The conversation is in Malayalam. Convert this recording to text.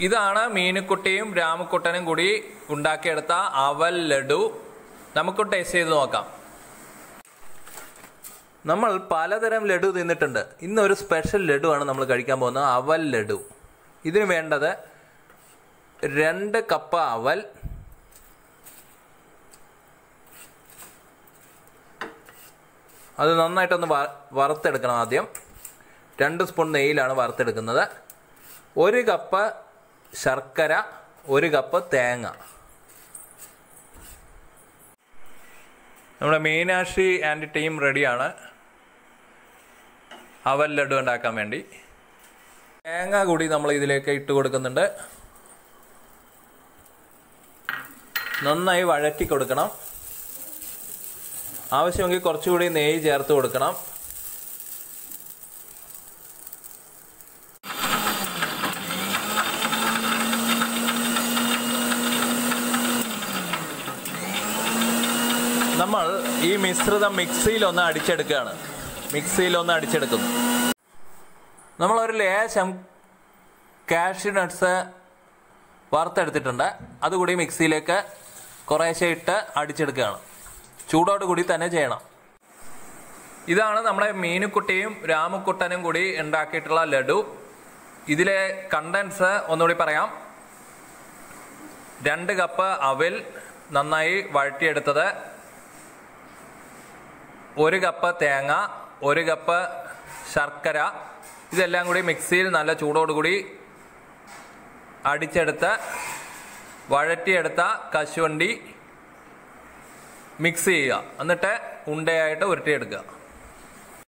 ഇതാണ് മീനുക്കുട്ടിയും രാമക്കുട്ടനും കൂടി ഉണ്ടാക്കിയെടുത്ത അവൽ ലഡു. നമുക്ക് ടേസ്റ്റ് ചെയ്ത് നോക്കാം. നമ്മൾ പലതരം ലഡു തിന്നിട്ടുണ്ട്. ഇന്നൊരു സ്പെഷ്യൽ ലഡു ആണ് നമ്മൾ കഴിക്കാൻ പോകുന്നത്. അവൽ ലഡു. ഇതിന് വേണ്ടത് രണ്ട് കപ്പ അവൽ അത് നന്നായിട്ടൊന്ന് വറുത്തെടുക്കണം ആദ്യം. രണ്ട് സ്പൂൺ നെയ്യിലാണ് വറുത്തെടുക്കുന്നത്. ഒരു കപ്പ് ശർക്കര ഒരു കപ്പ് തേങ്ങ. നമ്മുടെ മീനാക്ഷി ആൻഡ് ടീം റെഡിയാണ് അവൽ ലഡു ഉണ്ടാക്കാൻ വേണ്ടി. തേങ്ങ കൂടി നമ്മൾ ഇതിലേക്ക് ഇട്ട് കൊടുക്കുന്നുണ്ട്. നന്നായി വഴറ്റി കൊടുക്കണം. ആവശ്യമെങ്കിൽ കുറച്ചുകൂടി നെയ്യ് ചേർത്ത് കൊടുക്കണം. നമ്മൾ ഈ മിശ്രിതം മിക്സിയിൽ ഒന്ന് അടിച്ചെടുക്കുകയാണ്. മിക്സിയിൽ ഒന്ന് അടിച്ചെടുക്കുന്നു. നമ്മൾ ഒരു ലേശം കാഷ്യൂ നട്ട്സ് വറുത്തെടുത്തിട്ടുണ്ട്. അതുകൂടി മിക്സിയിലേക്ക് കുറേശ്ശെ ഇട്ട് അടിച്ചെടുക്കുകയാണ്. ചൂടോട് കൂടി തന്നെ ചെയ്യണം. ഇതാണ് നമ്മുടെ മീനുക്കുട്ടിയും രാമക്കുട്ടനും കൂടി ഉണ്ടാക്കിയിട്ടുള്ള ലഡു. ഇതിലെ കണ്ടൻസ് ഒന്നുകൂടി പറയാം. രണ്ട് കപ്പ് അവിൽ നന്നായി വഴറ്റിയെടുത്തത്. ഒരു കപ്പ് തേങ്ങ ഒരു കപ്പ് ശർക്കര ഇതെല്ലാം കൂടി മിക്സിയിൽ നല്ല ചൂടോടുകൂടി അടിച്ചെടുത്ത് വഴറ്റിയെടുത്ത കശുവണ്ടി മിക്സ് ചെയ്യുക. എന്നിട്ട് ഉണ്ടയായിട്ട് ഉരുട്ടിയെടുക്കുക.